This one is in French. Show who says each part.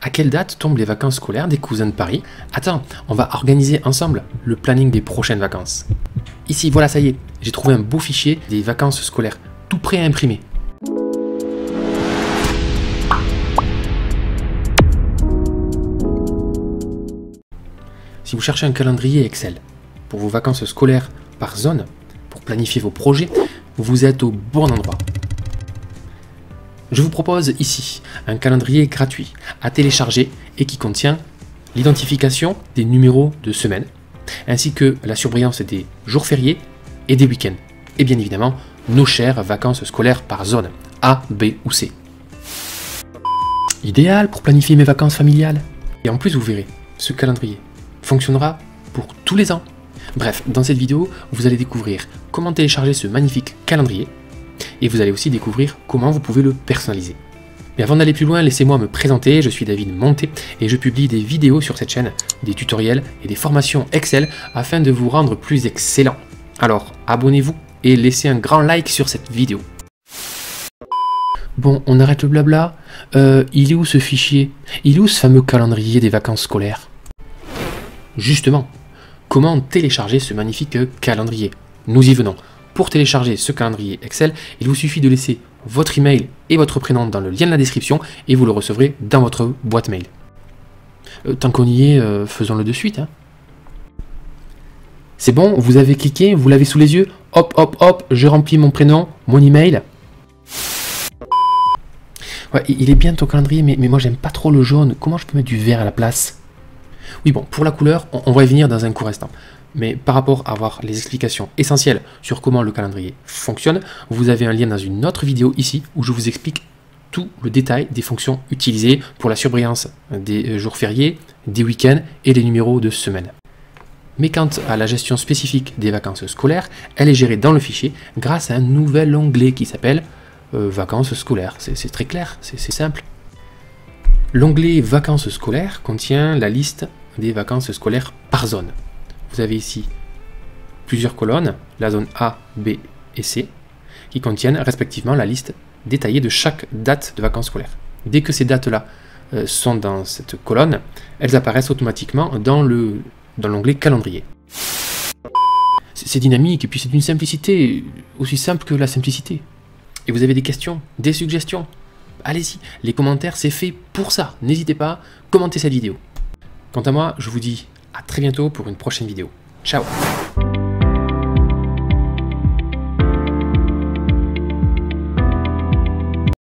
Speaker 1: À quelle date tombent les vacances scolaires des cousins de Paris Attends, on va organiser ensemble le planning des prochaines vacances. Ici, voilà, ça y est, j'ai trouvé un beau fichier des vacances scolaires, tout prêt à imprimer. Si vous cherchez un calendrier Excel pour vos vacances scolaires par zone, pour planifier vos projets, vous êtes au bon endroit. Je vous propose ici un calendrier gratuit à télécharger et qui contient l'identification des numéros de semaine, ainsi que la surbrillance des jours fériés et des week-ends, et bien évidemment nos chères vacances scolaires par zone, A, B ou C. Idéal pour planifier mes vacances familiales. Et en plus, vous verrez, ce calendrier fonctionnera pour tous les ans. Bref, dans cette vidéo, vous allez découvrir comment télécharger ce magnifique calendrier et vous allez aussi découvrir comment vous pouvez le personnaliser. Mais avant d'aller plus loin, laissez-moi me présenter, je suis David Monté et je publie des vidéos sur cette chaîne, des tutoriels et des formations Excel afin de vous rendre plus excellent. Alors abonnez-vous et laissez un grand like sur cette vidéo. Bon, on arrête le blabla. Euh, il est où ce fichier? Il est où ce fameux calendrier des vacances scolaires? Justement, comment télécharger ce magnifique calendrier? Nous y venons. Pour télécharger ce calendrier Excel, il vous suffit de laisser votre email et votre prénom dans le lien de la description et vous le recevrez dans votre boîte mail. Euh, tant qu'on y est, euh, faisons-le de suite. Hein. C'est bon, vous avez cliqué, vous l'avez sous les yeux. Hop, hop, hop, je remplis mon prénom, mon email. Ouais, il est bien ton calendrier, mais, moi j'aime pas trop le jaune. Comment je peux mettre du vert à la place? Oui, bon, pour la couleur, on, on va y venir dans un court instant. Mais par rapport à avoir les explications essentielles sur comment le calendrier fonctionne, vous avez un lien dans une autre vidéo ici où je vous explique tout le détail des fonctions utilisées pour la surbrillance des euh, jours fériés, des week-ends et des numéros de semaine. Mais quant à la gestion spécifique des vacances scolaires, elle est gérée dans le fichier grâce à un nouvel onglet qui s'appelle euh, Vacances scolaires. C'est très clair, c'est simple. L'onglet Vacances scolaires contient la liste des vacances scolaires par zone vous avez ici plusieurs colonnes, la zone A, B et C, qui contiennent respectivement la liste détaillée de chaque date de vacances scolaires. Dès que ces dates-là euh, sont dans cette colonne, elles apparaissent automatiquement dans l'onglet dans calendrier. C'est dynamique et puis c'est d'une simplicité aussi simple que la simplicité. Et vous avez des questions, des suggestions? Allez-y, les commentaires c'est fait pour ça. N'hésitez pas, commentez cette vidéo. Quant à moi, je vous dis à très bientôt pour une prochaine vidéo. Ciao